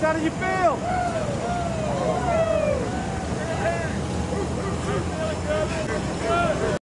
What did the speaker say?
How do you feel?